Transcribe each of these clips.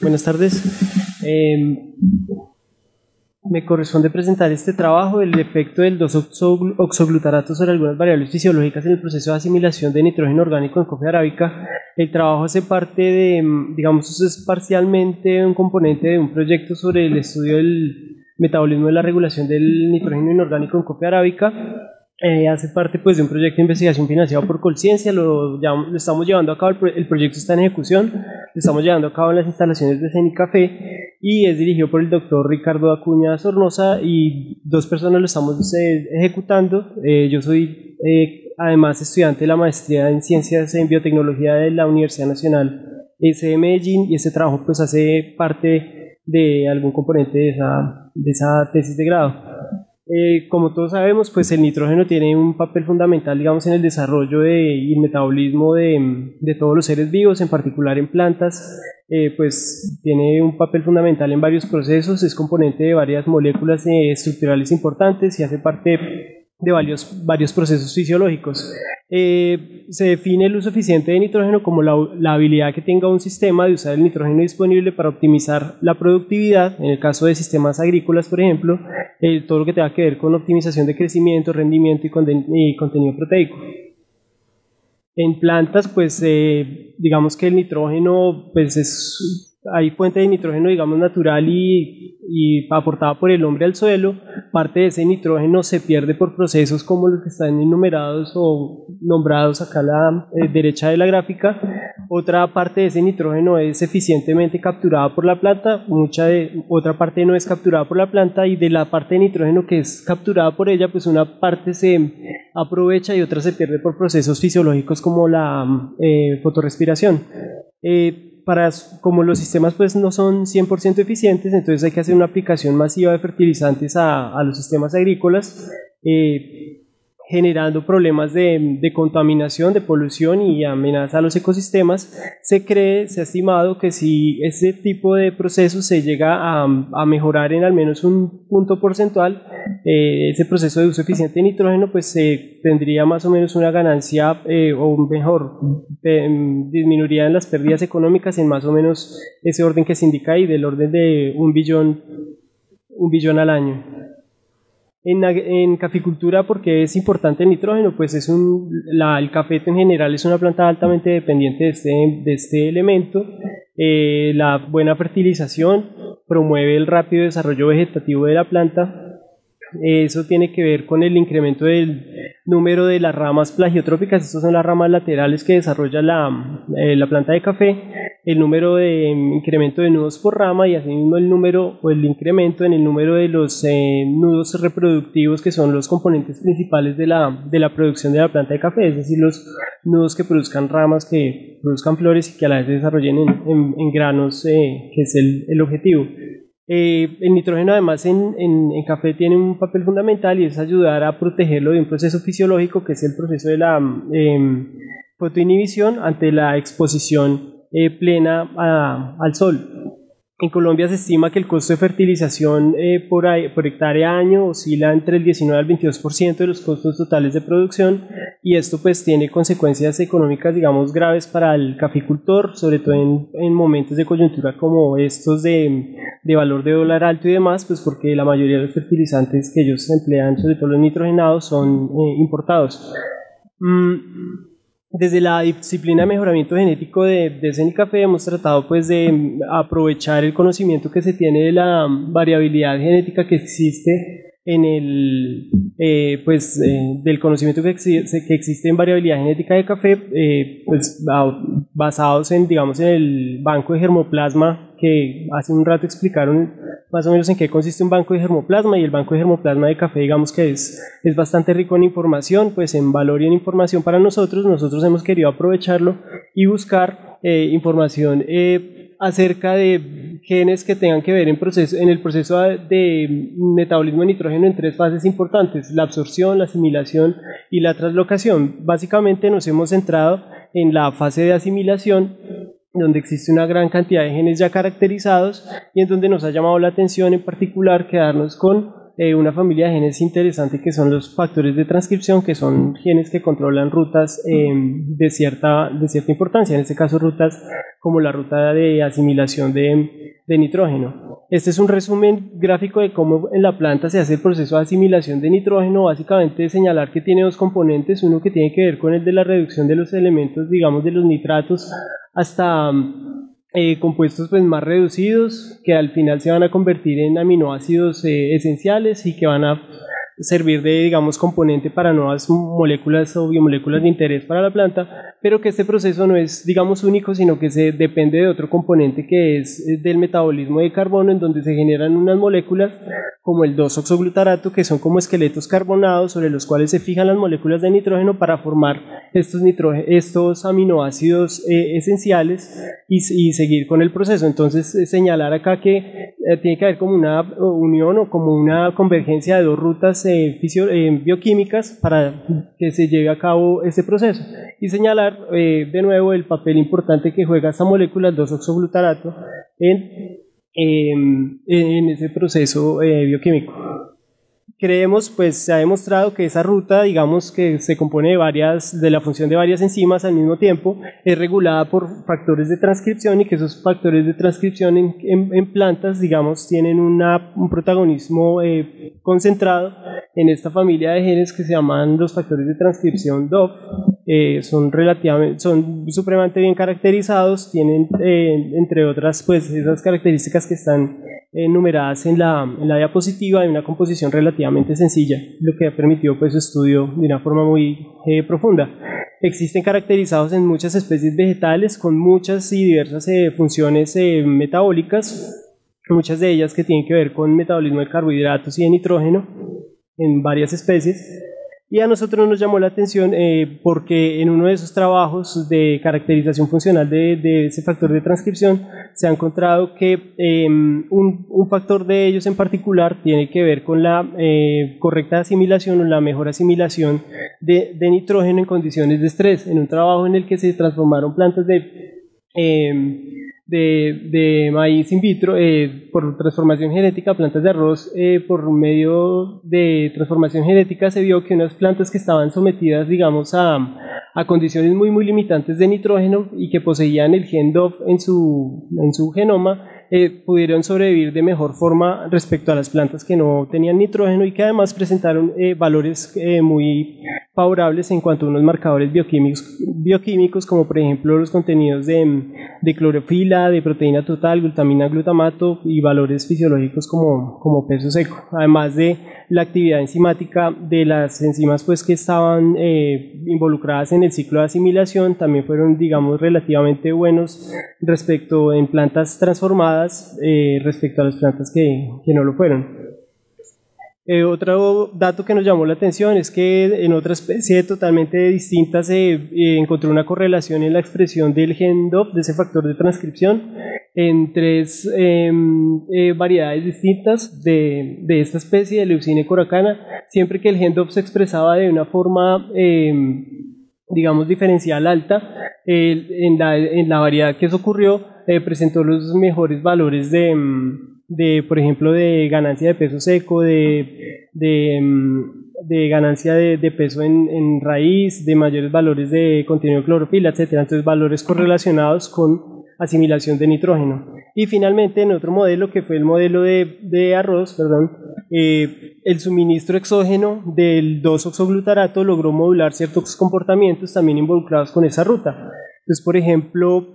buenas tardes. Eh, me corresponde presentar este trabajo, el efecto del 2-oxoglutarato sobre algunas variables fisiológicas en el proceso de asimilación de nitrógeno orgánico en coffee arábica. El trabajo hace parte de, digamos, es parcialmente un componente de un proyecto sobre el estudio del metabolismo de la regulación del nitrógeno inorgánico en coffee arábica eh, hace parte pues, de un proyecto de investigación financiado por Colciencia, lo, lo estamos llevando a cabo, el, proyecto está en ejecución, lo estamos llevando a cabo en las instalaciones de Café y es dirigido por el doctor Ricardo Acuña Sornosa y dos personas lo estamos eh, ejecutando. Eh, yo soy además estudiante de la maestría en Ciencias en Biotecnología de la Universidad Nacional S Medellín y este trabajo pues hace parte de algún componente de esa, de esa tesis de grado. Eh, como todos sabemos, pues el nitrógeno tiene un papel fundamental, digamos, en el desarrollo de, y el metabolismo de, de, todos los seres vivos, en particular en plantas, eh, pues tiene un papel fundamental en varios procesos, es componente de varias moléculas eh, estructurales importantes y hace parte de varios, varios procesos fisiológicos. Eh, se define el uso eficiente de nitrógeno como la, habilidad que tenga un sistema de usar el nitrógeno disponible para optimizar la productividad, en el caso de sistemas agrícolas, por ejemplo, eh, todo lo que tenga que ver con optimización de crecimiento, rendimiento y, contenido proteico. En plantas, pues eh, digamos que el nitrógeno pues es hay fuente de nitrógeno, digamos, natural y, aportada por el hombre al suelo. Parte de ese nitrógeno se pierde por procesos como los que están enumerados o nombrados acá a la eh, derecha de la gráfica. Otra parte de ese nitrógeno es eficientemente capturada por la planta, mucha de, otra parte no es capturada por la planta y de la parte de nitrógeno que es capturada por ella, pues una parte se aprovecha y otra se pierde por procesos fisiológicos como la eh, para, como los sistemas pues no son 100% eficientes, entonces hay que hacer una aplicación masiva de fertilizantes a, a los sistemas agrícolas. Eh, generando problemas de, contaminación, de polución y amenaza a los ecosistemas, se cree, se ha estimado que si ese tipo de procesos se llega a, mejorar en al menos un punto porcentual, eh, ese proceso de uso eficiente de nitrógeno, pues se tendría más o menos una ganancia eh, o mejor, disminuiría en las pérdidas económicas en más o menos ese orden que se indica ahí, del orden de un billón, un billón al año. En, caficultura, porque es importante el nitrógeno, pues es un, el café en general es una planta altamente dependiente de este, de este elemento. Eh, la buena fertilización promueve el rápido desarrollo vegetativo de la planta eso tiene que ver con el incremento del número de las ramas plagiotrópicas, estas son las ramas laterales que desarrolla la, eh, la planta de café, el número de incremento de nudos por rama y asimismo el número o el incremento en el número de los eh, nudos reproductivos que son los componentes principales de la, de la producción de la planta de café, es decir, los nudos que produzcan ramas, que produzcan flores y que a la vez se desarrollen en, en, granos, eh, que es el, el objetivo. Eh, el nitrógeno además en, café tiene un papel fundamental y es ayudar a protegerlo de un proceso fisiológico que es el proceso de la em, fotoinhibición ante la exposición eh, plena al sol. En Colombia se estima que el costo de fertilización eh, por, por, hectárea año oscila entre el 19 al 22% de los costos totales de producción y esto pues tiene consecuencias económicas digamos graves para el caficultor, sobre todo en, en momentos de coyuntura como estos de, de, valor de dólar alto y demás, pues porque la mayoría de los fertilizantes que ellos emplean, sobre todo los nitrogenados, son eh, importados. Mm, desde la disciplina de mejoramiento genético de, de Café hemos tratado pues de aprovechar el conocimiento que se tiene de la variabilidad genética que existe en el eh, pues eh, del conocimiento que, que, existe en variabilidad genética de café eh, pues basados en digamos en el banco de germoplasma que hace un rato explicaron más o menos en qué consiste un banco de germoplasma y el banco de germoplasma de café digamos que es, es bastante rico en información pues en valor y en información para nosotros nosotros hemos querido aprovecharlo y buscar información acerca de genes que tengan que ver en, proceso, en el proceso de metabolismo de nitrógeno en tres fases importantes, la absorción, la asimilación y la translocación. Básicamente nos hemos centrado en la fase de asimilación, donde existe una gran cantidad de genes ya caracterizados y en donde nos ha llamado la atención en particular quedarnos con eh, una familia de genes interesante que son los factores de transcripción, que son genes que controlan rutas em, de, cierta, de cierta importancia, en este caso rutas como la ruta de asimilación de, de nitrógeno. Este es un resumen gráfico de cómo en la planta se hace el proceso de asimilación de nitrógeno, básicamente señalar que tiene dos componentes, uno que tiene que ver con el de la reducción de los elementos, digamos, de los nitratos hasta eh, compuestos pues, más reducidos que al final se van a convertir en aminoácidos eh, esenciales y que van a servir de, digamos, componente para nuevas moléculas o biomoléculas de interés para la planta, pero que este proceso no es, digamos, único, sino que se depende de otro componente que es del metabolismo de carbono, en donde se generan unas moléculas como el 2-oxoglutarato, que son como esqueletos carbonados sobre los cuales se fijan las moléculas de nitrógeno para formar estos, estos aminoácidos eh, esenciales y, seguir con el proceso. Entonces, eh, señalar acá que eh, tiene que haber como una unión o como una convergencia de dos rutas bioquímicas para que se lleve a cabo ese proceso. Y señalar de nuevo el papel importante que juega esta molécula, el 2-oxoglutarato, en, em, en ese proceso bioquímico creemos, pues se ha demostrado que esa ruta, digamos que se compone de varias, de la función de varias enzimas al mismo tiempo, es regulada por factores de transcripción y que esos factores de transcripción en, plantas, digamos, tienen una, un protagonismo eh, concentrado en esta familia de genes que se llaman los factores de transcripción DOF. Eh, son relativamente, son supremamente bien caracterizados, tienen eh, entre otras, pues esas características que están enumeradas en la, en la diapositiva de una composición relativamente sencilla, lo que ha permitido pues su estudio de una forma muy eh, profunda. Existen caracterizados en muchas especies vegetales con muchas y diversas eh, funciones eh, metabólicas, muchas de ellas que tienen que ver con metabolismo de carbohidratos y de nitrógeno en varias especies. Y a nosotros nos llamó la atención eh, porque en uno de esos trabajos de caracterización funcional de, ese factor de transcripción se ha encontrado que em, un, factor de ellos en particular tiene que ver con la eh, correcta asimilación o la mejor asimilación de, nitrógeno en condiciones de estrés. En un trabajo en el que se transformaron plantas de em, de, maíz in vitro eh, por transformación genética, plantas de arroz eh, por medio de transformación genética se vio que unas plantas que estaban sometidas, digamos, a, a condiciones muy, muy limitantes de nitrógeno y que poseían el gen DOF en su, en su genoma, eh, pudieron sobrevivir de mejor forma respecto a las plantas que no tenían nitrógeno y que además presentaron eh, valores eh, muy favorables en cuanto a unos marcadores bioquímicos, bioquímicos como por ejemplo los contenidos de, clorofila, de proteína total, glutamina, glutamato y valores fisiológicos como, como peso seco, además de la actividad enzimática de las enzimas pues que estaban involucradas en el ciclo de asimilación también fueron digamos relativamente buenos respecto en plantas transformadas eh, respecto a las plantas que, que no lo fueron. Eh, otro dato que nos llamó la atención es que en otra especie totalmente distinta se eh, encontró una correlación en la expresión del gen DOF, de ese factor de transcripción, en tres em, variedades distintas de, de, esta especie de leucine coracana, siempre que el gen DOF se expresaba de una forma em, digamos diferencial alta, en, la, en la variedad que eso ocurrió, eh, presentó los mejores valores de, mm, de, por ejemplo, de ganancia de peso seco, de, mm, de ganancia de, de peso en, en, raíz, de mayores valores de contenido de clorofila, etc. Entonces, valores correlacionados con asimilación de nitrógeno. Y finalmente, en otro modelo, que fue el modelo de, de arroz, perdón, eh, el suministro exógeno del 2-oxoglutarato logró modular ciertos comportamientos también involucrados con esa ruta. Entonces, por ejemplo,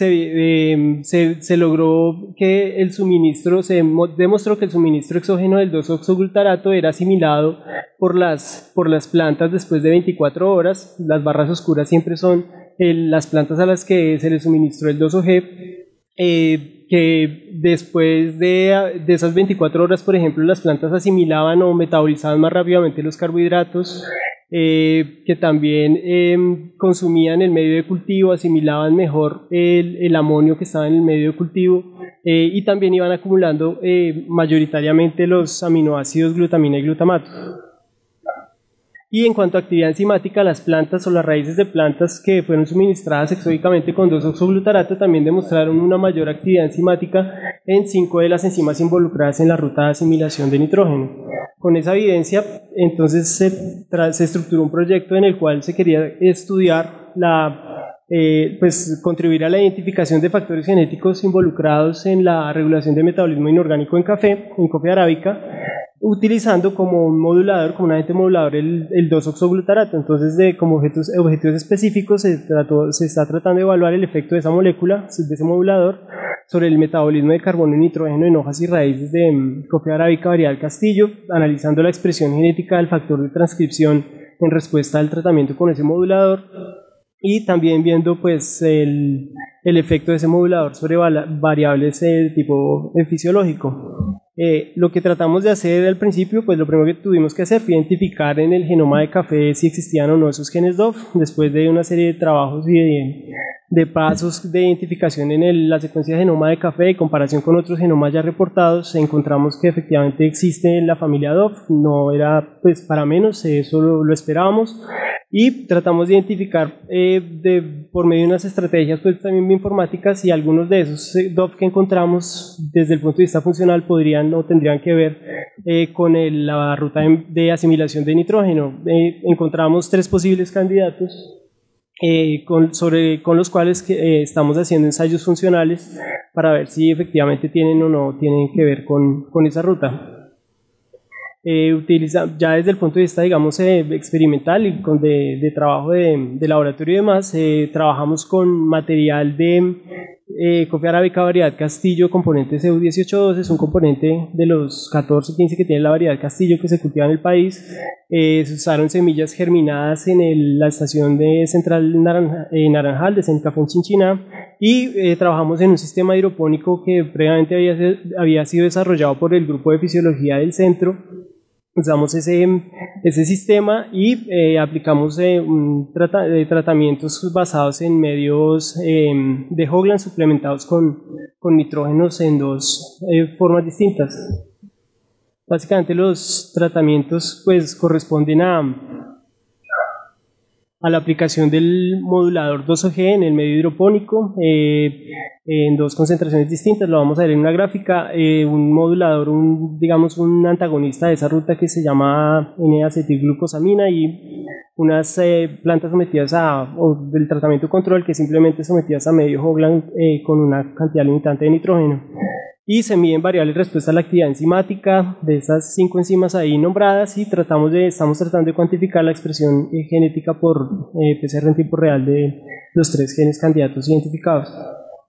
em, se, se, logró que el suministro, se demostró que el suministro exógeno del 2-oxoglutarato era asimilado por las, por las plantas después de 24 horas. Las barras oscuras siempre son las plantas a las que se les suministró el 2OG. Eh, que después de, de, esas 24 horas, por ejemplo, las plantas asimilaban o metabolizaban más rápidamente los carbohidratos, eh, que también em, consumían el medio de cultivo, asimilaban mejor el, amonio que estaba en el medio de cultivo eh, y también iban acumulando eh, mayoritariamente los aminoácidos glutamina y glutamato. Y en cuanto a actividad enzimática, las plantas o las raíces de plantas que fueron suministradas exóticamente con 2-oxoglutarato también demostraron una mayor actividad enzimática en cinco de las enzimas involucradas en la ruta de asimilación de nitrógeno. con esa evidencia, entonces se, se estructuró un proyecto en el cual se quería estudiar la eh, pues contribuir a la identificación de factores genéticos involucrados en la regulación de metabolismo inorgánico en café, en coffea arábica, utilizando como un modulador, como un agente modulador, el, el 2-oxoglutarato. Entonces, de, como objetos, objetivos específicos, se, trató, se está tratando de evaluar el efecto de esa molécula, de ese modulador, sobre el metabolismo de carbono y nitrógeno en hojas y raíces de um, cofea arábica variedad castillo, analizando la expresión genética del factor de transcripción en respuesta al tratamiento con ese modulador y también viendo pues el, el efecto de ese modulador sobre variables de tipo fisiológico. Eh, lo que tratamos de hacer al principio, pues lo primero que tuvimos que hacer fue identificar en el genoma de café si existían o no esos genes DOF, después de una serie de trabajos y de, de pasos de identificación en la secuencia de genoma de café en comparación con otros genomas ya reportados, encontramos que efectivamente existe en la familia DOF, no era pues para menos, eso lo esperábamos. Y tratamos de identificar eh, de, por medio de unas estrategias pues, también informáticas y algunos de esos eh, DOF que encontramos desde el punto de vista funcional podrían o tendrían que ver eh, con la ruta de, asimilación de nitrógeno. encontramos tres posibles candidatos con, sobre, con los cuales estamos haciendo ensayos funcionales para ver si efectivamente tienen o no tienen que ver con, con esa ruta. Eh, utiliza, ya desde el punto de vista, digamos, eh, experimental y con de, de trabajo de, de, laboratorio y demás, eh, trabajamos con material de eh, cofia arábica variedad Castillo, componente CU182, es un componente de los 14 15 que tiene la variedad Castillo que se cultiva en el país. Eh, se usaron semillas germinadas en la estación de Central Naranja, eh, Naranjal de en Chinchina y eh, trabajamos en un sistema hidropónico que previamente había sido desarrollado por el grupo de fisiología del centro usamos ese, ese sistema y eh, aplicamos eh, tratamientos basados en medios em, de Hogland suplementados con, con nitrógenos en dos eh, formas distintas. Básicamente los tratamientos pues corresponden a a la aplicación del modulador 2OG en el medio hidropónico eh, en dos concentraciones distintas, lo vamos a ver en una gráfica, eh, un modulador, un, digamos un antagonista de esa ruta que se llama N-acetilglucosamina y unas eh, plantas sometidas a, o del tratamiento control que simplemente sometidas a medio Hogland con una cantidad limitante de nitrógeno y se miden variables respuesta a la actividad enzimática de esas cinco enzimas ahí nombradas y tratamos de, estamos tratando de cuantificar la expresión eh, genética por eh, PCR en tiempo real de los tres genes candidatos identificados.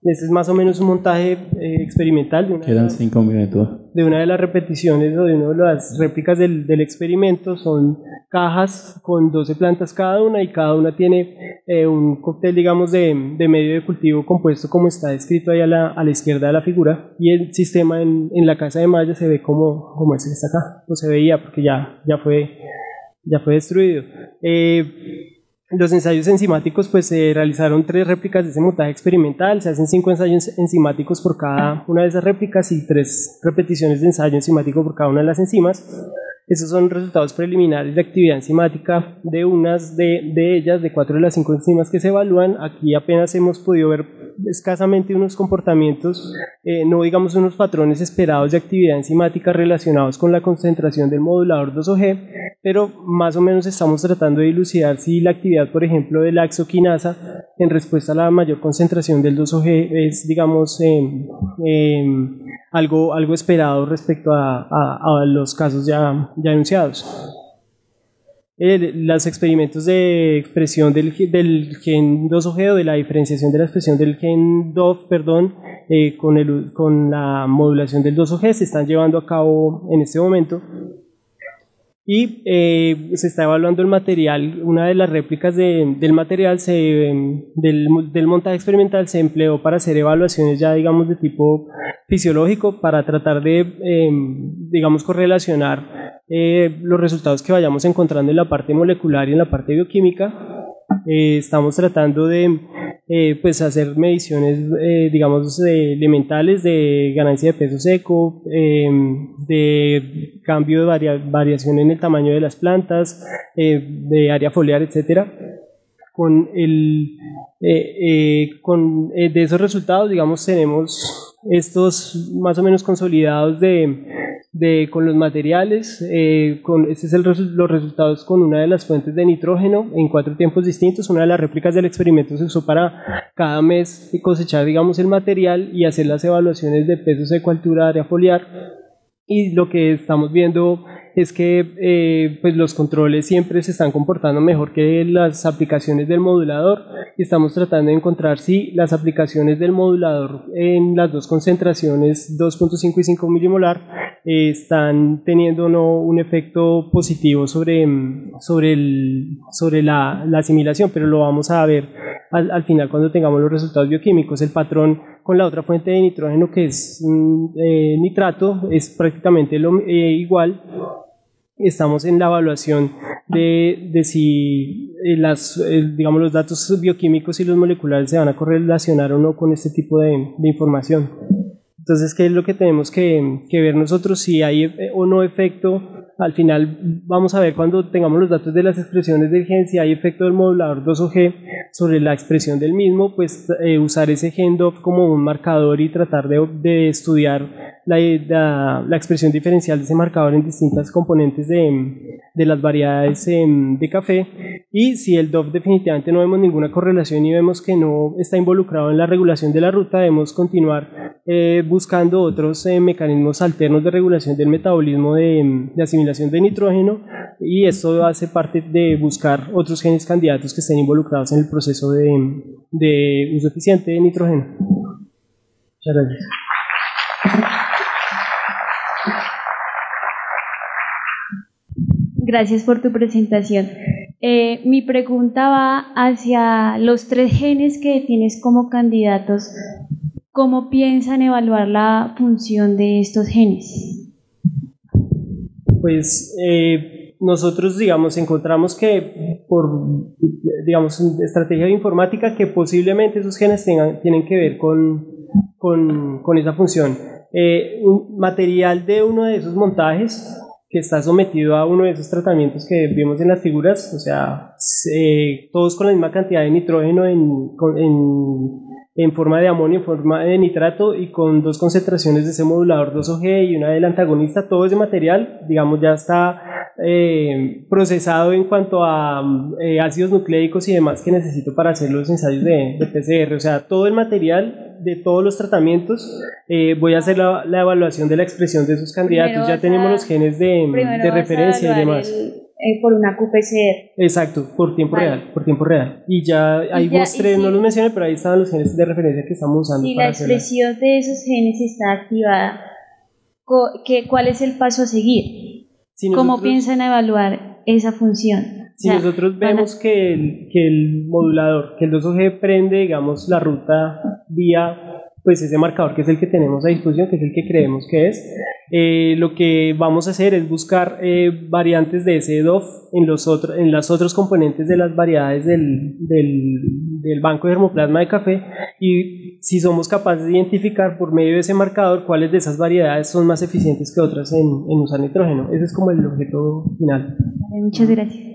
Este es más o menos un montaje eh, experimental. De una Quedan cinco minutos. De una de las repeticiones o de una de las réplicas del, del, experimento. Son cajas con 12 plantas cada una y cada una tiene eh, un cóctel, digamos, de, de, medio de cultivo compuesto como está descrito ahí a la, a la izquierda de la figura. Y el sistema en, en la casa de Maya se ve como, como ese que está acá. No se veía porque ya, ya, fue, ya fue destruido. Eh, los ensayos enzimáticos, pues se realizaron tres réplicas de ese montaje experimental, se hacen cinco ensayos enzimáticos por cada una de esas réplicas y tres repeticiones de ensayo enzimático por cada una de las enzimas. Esos son resultados preliminares de actividad enzimática de unas de, de ellas, de cuatro de las cinco enzimas que se evalúan. Aquí apenas hemos podido ver escasamente unos comportamientos, eh, no digamos unos patrones esperados de actividad enzimática relacionados con la concentración del modulador 2OG, pero más o menos estamos tratando de dilucidar si la actividad, por ejemplo, de la exoquinasa en respuesta a la mayor concentración del 2OG es, digamos, em, em, algo, algo esperado respecto a los casos ya, ya enunciados los experimentos de expresión del, del gen 2OG o de la diferenciación de la expresión del gen DOF, perdón, eh, con, el, con la modulación del 2OG se están llevando a cabo en este momento y eh, se está evaluando el material, una de las réplicas de, del material se, del, del, montaje experimental se empleó para hacer evaluaciones ya digamos de tipo fisiológico para tratar de eh, digamos correlacionar eh, los resultados que vayamos encontrando en la parte molecular y en la parte bioquímica. Eh, estamos tratando de eh, pues hacer mediciones, digamos, elementales de ganancia de peso seco, em, de cambio de variación en el tamaño de las plantas, de área foliar, etcétera. Con el, con, de esos resultados, digamos, tenemos estos más o menos consolidados de de, con los materiales, eh, con, este es el, los resultados con una de las fuentes de nitrógeno en cuatro tiempos distintos. Una de las réplicas del experimento se usó para cada mes cosechar, digamos, el material y hacer las evaluaciones de peso, seco, altura, área foliar. Y lo que estamos viendo es que eh, pues los controles siempre se están comportando mejor que las aplicaciones del modulador y estamos tratando de encontrar si las aplicaciones del modulador en las dos concentraciones 2.5 y 5 milimolar eh, están teniendo no un efecto positivo sobre, sobre, el, sobre la, la, asimilación, pero lo vamos a ver al, al, final cuando tengamos los resultados bioquímicos. El patrón con la otra fuente de nitrógeno que es mm, eh, nitrato es prácticamente lo, eh, igual estamos en la evaluación de, de si eh, las, eh, digamos, los datos bioquímicos y los moleculares se van a correlacionar o no con este tipo de, de información. Entonces, ¿qué es lo que tenemos que, que, ver nosotros? Si hay eh, o no efecto, al final vamos a ver cuando tengamos los datos de las expresiones del gen, si hay efecto del modulador 2OG sobre la expresión del mismo, pues usar ese gen DOF como un marcador y tratar de, de estudiar la, la, expresión diferencial de ese marcador en distintas componentes de, de las variedades em, de café. Y si el DOF definitivamente no vemos ninguna correlación y vemos que no está involucrado en la regulación de la ruta, debemos continuar eh, buscando otros eh, mecanismos alternos de regulación del metabolismo de, de, asimilación de nitrógeno y esto hace parte de buscar otros genes candidatos que estén involucrados en el proceso de, de uso eficiente de nitrógeno. Muchas gracias. Gracias por tu presentación. Eh, mi pregunta va hacia los tres genes que tienes como candidatos. ¿Cómo piensan evaluar la función de estos genes? Pues eh, nosotros, digamos, encontramos que por, digamos, estrategia de informática que posiblemente esos genes tengan, tienen que ver con, con, con esa función. Eh, un material de uno de esos montajes que está sometido a uno de esos tratamientos que vimos en las figuras, o sea, todos con la misma cantidad de nitrógeno en, en, en, forma de amonio, en forma de nitrato y con dos concentraciones de ese modulador 2OG y una del antagonista, todo ese material, digamos, ya está eh, procesado en cuanto a eh, ácidos nucleicos y demás que necesito para hacer los ensayos de, de PCR. O sea, todo el material de todos los tratamientos, eh, voy a hacer la, la, evaluación de la expresión de esos candidatos. ya tenemos los genes de, de referencia y demás. Eh, por una QPCR. Exacto, por tiempo real, por tiempo real. Y ya hay tres, no los mencioné, pero ahí estaban los genes de referencia que estamos usando. Si la expresión de esos genes está activada, ¿qué, ¿cuál es el paso a seguir? ¿Cómo piensan evaluar esa función? Si nosotros vemos que el, que el modulador, que el 2OG prende, digamos, la ruta vía pues ese marcador que es el que tenemos a disposición, que es el que creemos que es. Eh, lo que vamos a hacer es buscar eh, variantes de ese DOF en los, otros en los otros componentes de las variedades del, del, del, banco de germoplasma de café y si somos capaces de identificar por medio de ese marcador cuáles de esas variedades son más eficientes que otras en, en usar nitrógeno. Ese es como el objeto final. Muchas gracias.